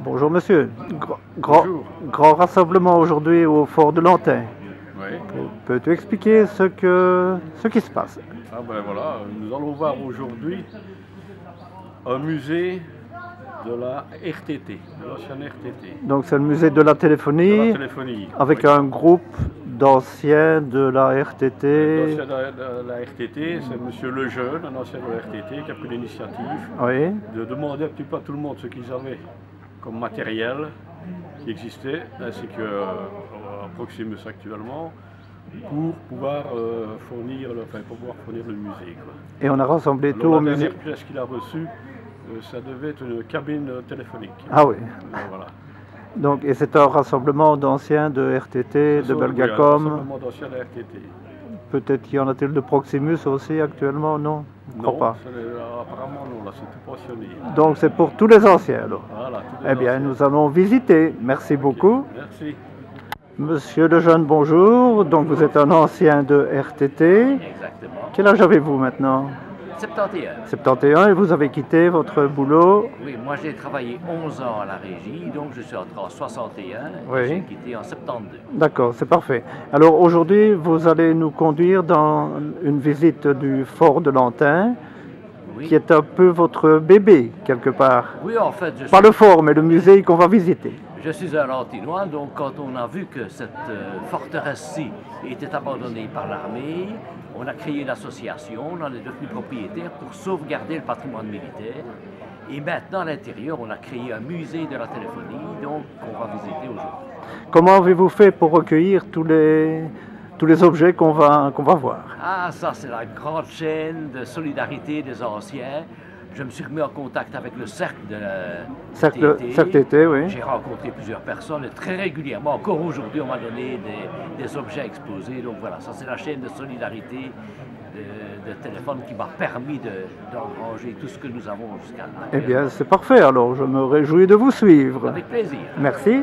Bonjour monsieur. Gr- grand, Bonjour. grand rassemblement aujourd'hui au fort de Lantin. Oui. Peux-tu expliquer ce, que, ce qui se passe? Ah ben voilà, nous allons voir aujourd'hui un musée de la RTT, de Donc c'est le musée de la de téléphonie la téléphonie. avec Oui. un groupe d'anciens de la RTT. De la, de la RTT, c'est M. Lejeune, un ancien de la RTT, qui a pris l'initiative Oui. de demander un petit peu à tout le monde ce qu'ils avaient comme matériel qui existait, ainsi que euh, à Proximus actuellement, pour pouvoir euh, fournir, le, enfin, pour pouvoir fournir le musée. quoi. Et on a rassemblé tout au la musée. dernière pièce qu'il a reçue, ça devait être une cabine euh, téléphonique. Ah oui. Euh, Voilà. Donc, et c'est un rassemblement d'anciens de RTT, de oui, un Belgacom. rassemblement d'anciens de RTT. Peut-être y en a-t-il de Proximus aussi actuellement Non? Je ne crois Non, pas. n'est- apparemment non, là c'est tout pensionné. Donc c'est pour tous les anciens alors. Voilà, tous les Eh bien, anciens. nous allons visiter. Merci beaucoup. Merci. Monsieur Lejeune, bonjour. Donc vous êtes un ancien de RTT. Exactement. Quel âge avez-vous maintenant? 71. 71 et vous avez quitté votre boulot. Oui, moi j'ai travaillé 11 ans à la régie, donc je suis entré en 61 Oui. et j'ai quitté en 72. D'accord, c'est parfait. Alors aujourd'hui, vous allez nous conduire dans une visite du fort de Lantin, Oui. qui est un peu votre bébé quelque part. Oui, en fait, je Pas suis, le fort, mais le musée qu'on va visiter. Je suis un Lantinois, donc quand on a vu que cette euh, forteresse-ci était abandonnée par l'armée, on a créé une association, on en est devenu propriétaire pour sauvegarder le patrimoine militaire. Et maintenant, à l'intérieur, on a créé un musée de la téléphonie, donc qu'on va visiter aujourd'hui. Comment avez-vous fait pour recueillir tous les, tous les objets qu'on va, qu'on va voir? Ah, ça, c'est la grande chaîne de solidarité des anciens. Je me suis remis en contact avec le cercle de la Cercle, TT. cercle TT, oui. J'ai rencontré plusieurs personnes très régulièrement, encore aujourd'hui, on m'a donné des, des objets exposés. Donc voilà, ça, c'est la chaîne de solidarité de, de téléphone qui m'a permis de- d'engranger tout ce que nous avons jusqu'à maintenant. Eh bien, c'est parfait. Alors, je me réjouis de vous suivre. Avec plaisir. Merci.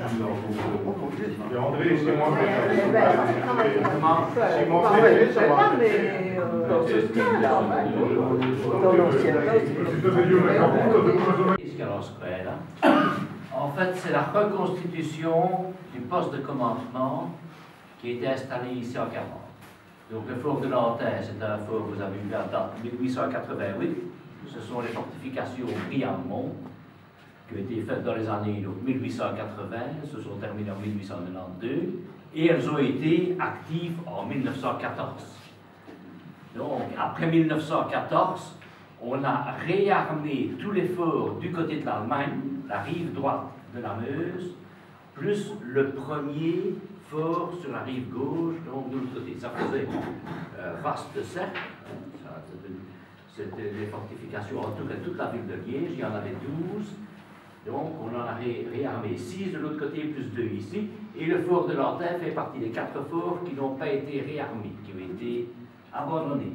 erbij. André, c'est moi Square. En fait, c'est la reconstitution du poste de commandement qui a été installé ici en 40. Donc le fort de Lantin, c'est un fort, vous avez vu la date, 1888. Ce sont les fortifications Briamont qui ont été faites dans les années donc, 1880, se sont terminées en 1892, et elles ont été actives en 1914. Donc, après 1914, on a réarmé tous les forts du côté de l'Allemagne, la rive droite de la Meuse, plus le premier fort sur la rive gauche, donc de l'autre côté. Ça faisait euh, vaste cercle. hein, c'était- des fortifications entourait toute la ville de Liège, il y en avait 12. Donc, on en a ré- réarmé 6 de l'autre côté, plus 2 ici. Et le fort de Lantin fait partie des quatre forts qui n'ont pas été réarmés, qui ont été abandonnés,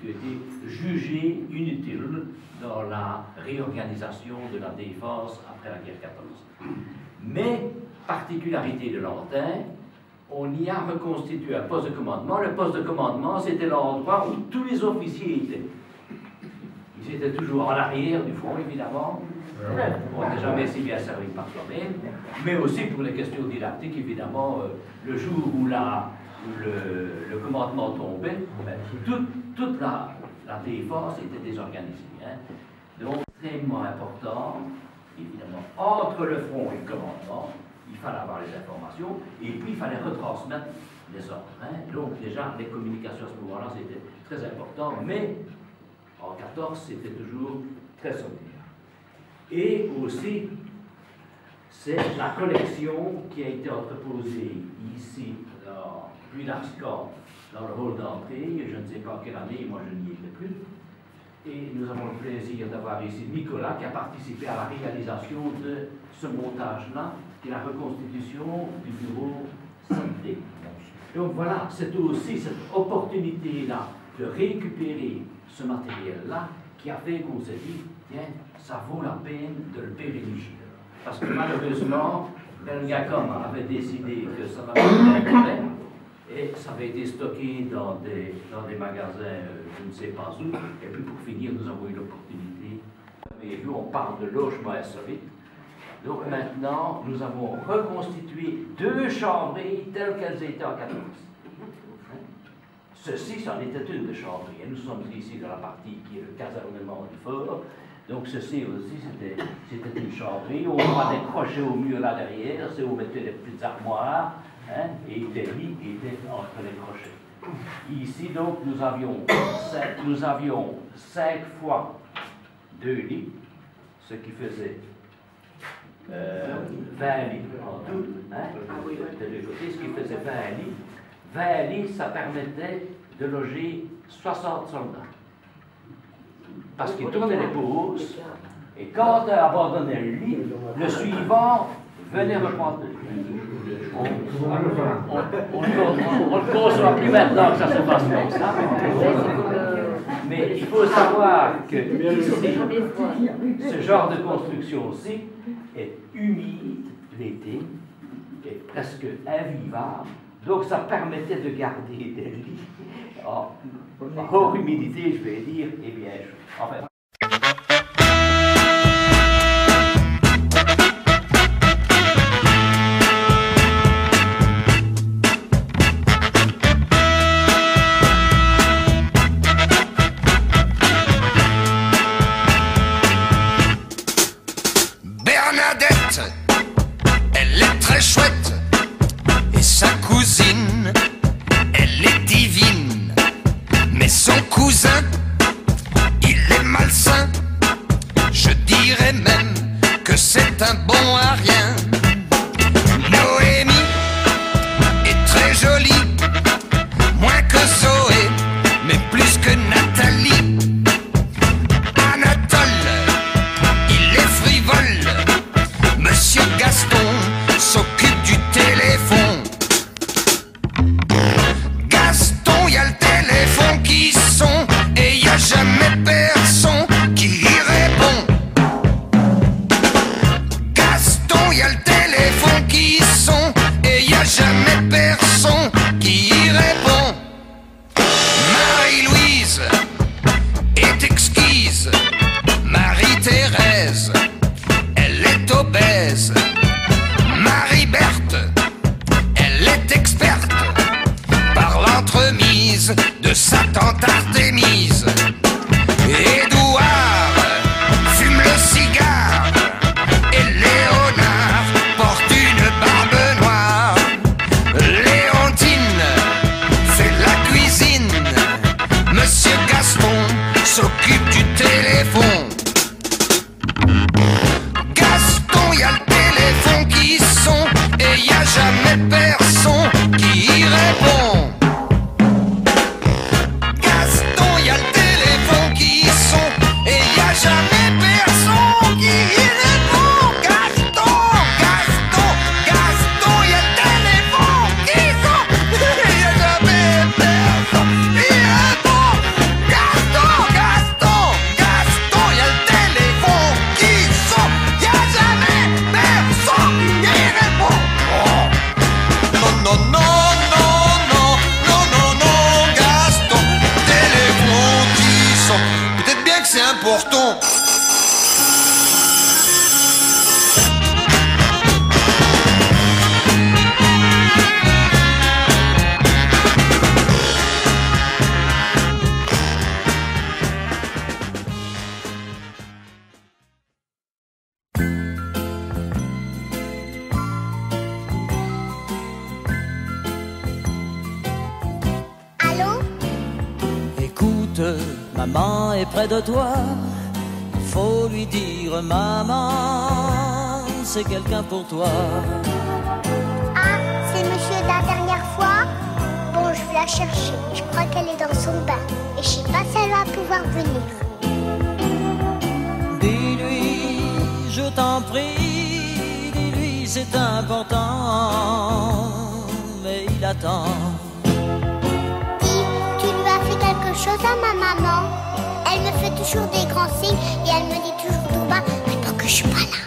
qui ont été jugés inutiles dans la réorganisation de la défense après la guerre 14. Mais, particularité de Lantin, on y a reconstitué un poste de commandement. Le poste de commandement, c'était l'endroit où tous les officiers étaient. Ils étaient toujours en arrière du front, évidemment. On n'est jamais si bien servi par soi-même. Mais aussi pour les questions didactiques, évidemment, euh, le jour où, la, le, commandement tombait, ben, toute, la, la défense était désorganisée. hein. Donc, extrêmement important, évidemment, entre le front et le commandement, il fallait avoir les informations, et puis il fallait retransmettre les ordres. hein. Donc, déjà, les communications à ce moment-là, c'était très important, mais en 14, c'était toujours très sommaire. Et aussi, c'est la collection qui a été entreposée ici, dans, d'Arscan, dans le hall d'entrée, je ne sais pas en quelle année, moi je n'y étais plus. Et nous avons le plaisir d'avoir ici Nicolas qui a participé à la réalisation de ce montage-là, qui est la reconstitution du bureau santé. Donc voilà, c'est aussi cette opportunité-là de récupérer ce matériel-là qui a fait qu'on s'est dit, tiens, ça vaut la peine de le pérenniser. Parce que malheureusement, Belgacom avait décidé que ça n'avait pas d'intérêt et ça avait été stocké dans des, dans des magasins, euh, je ne sais pas où. Et puis pour finir, nous avons eu l'opportunité. Et vu, on parle de logement insolite. Donc maintenant, nous avons reconstitué deux chambres telles qu'elles étaient en 14. Ceci, c'en était une de chambre. Et nous sommes ici dans la partie qui est le casernement du fort. Donc ceci aussi, c'était une chambre. On a des crochets au mur là derrière, c'est où on mettait les petites armoires, hein, et les lits étaient entre les crochets. Ici, donc, nous avions, cinq, nous avions cinq fois deux lits, ce qui faisait euh, 20 lits en tout, hein, de deux côtés, ce qui faisait 20 lits. 20 lits, ça permettait de loger 60 soldats. Parce qu'ils tournaient les pouces, et quand on abandonnait le lit, le suivant venait reprendre le lit. On ne le conçoit plus maintenant que ça se passe comme ça. Mais il faut savoir que ce genre de construction aussi est humide l'été, est presque invivable. Donc ça permettait de garder des lits en, hors humidité, je vais dire, et bien chaud. En fait, Yes. maman est près de toi. Faut lui dire, maman, c'est quelqu'un pour toi. Ah, c'est monsieur la dernière fois. Bon, je vais la chercher. Je crois qu'elle est dans son bain. Et je sais pas si elle va pouvoir venir. Dis-lui, je t'en prie. Dis-lui, c'est important. Mais il attend. Ma maman Elle me fait toujours des grands signes et elle me dit toujours tout bas, mais pour que je suis pas là.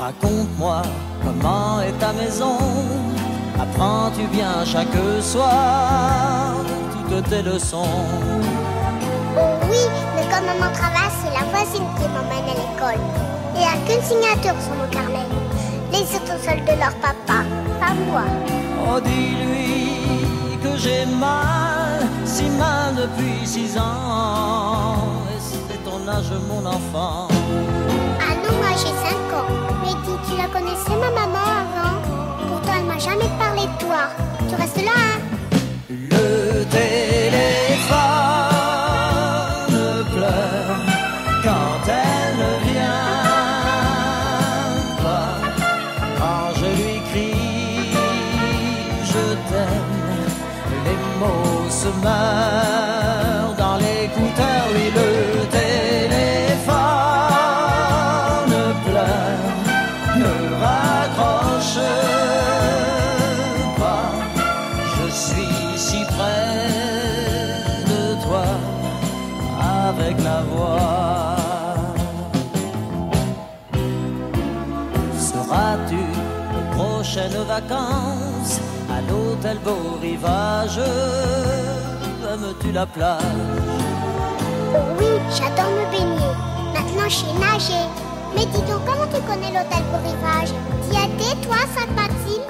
Raconte-moi comment est ta maison. Apprends-tu bien chaque soir toutes tes leçons? Oh oui, mais comme maman travaille, c'est la voisine qui m'emmène à l'école. Il n'y a qu'une signature sur mon carnet. Les autres sont de leur papa, pas moi. Oh, dis-lui que j'ai mal, si mal depuis six ans. Et c'est ton âge, mon enfant. Ah non, moi j'ai 5 ans. Mais dis, tu la connaissais ma maman avant? Pourtant elle m'a jamais parlé de toi. Tu restes là, hein? Dans l'écouteur. Oui, le téléphone pleure, ne raccroche pas. Je suis si près de toi avec la voix. Seras-tu aux prochaines vacances à l'hôtel Beau Rivage Aimes-tu la plage oui, j'adore me baigner. Maintenant je sais nager. Mais dis donc, comment tu connais l'hôtel pour rivage? T'y étais, toi, Sainte-Maxime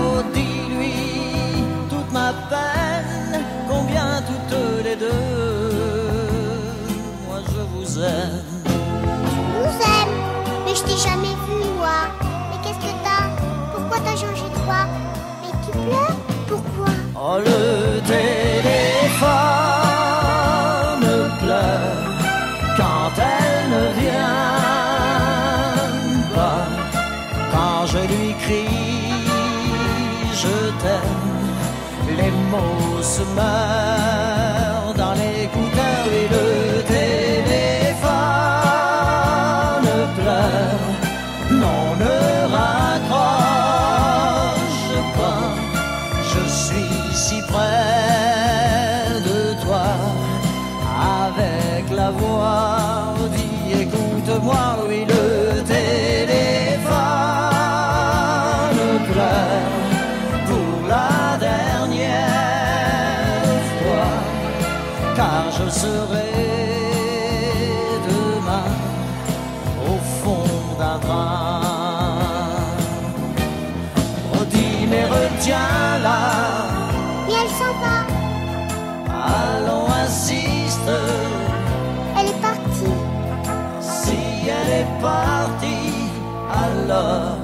Oh, dis-lui toute ma peine, combien toutes les deux, moi je vous aime. nous aime. Mais je t'ai jamais vu, moi. Mais qu'est-ce que t'as? Pourquoi t'as changé de voix? Mais tu pleures? Pourquoi? Oh, le mots se meurent dans l'écouteur et le téléphone pleure. Non, ne raccroche pas. Je suis si près de toi, avec la voix, dis écoute-moi, oui le mais retiens-la. Mais elle s'en va. Allons, insiste, Elle est partie. si elle est partie, alors